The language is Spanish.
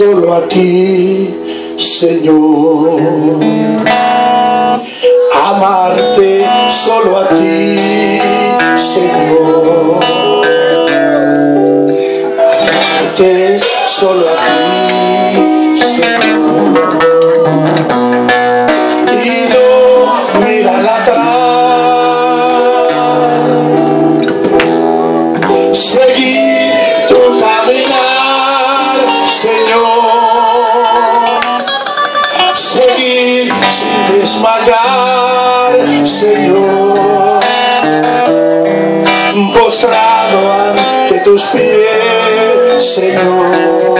solo a ti, Señor. Amarte solo a ti, Señor. Amarte solo a ti, Señor. Y no mirar atrás. Seguir desmayar, Señor. Postrado ante tus pies, Señor.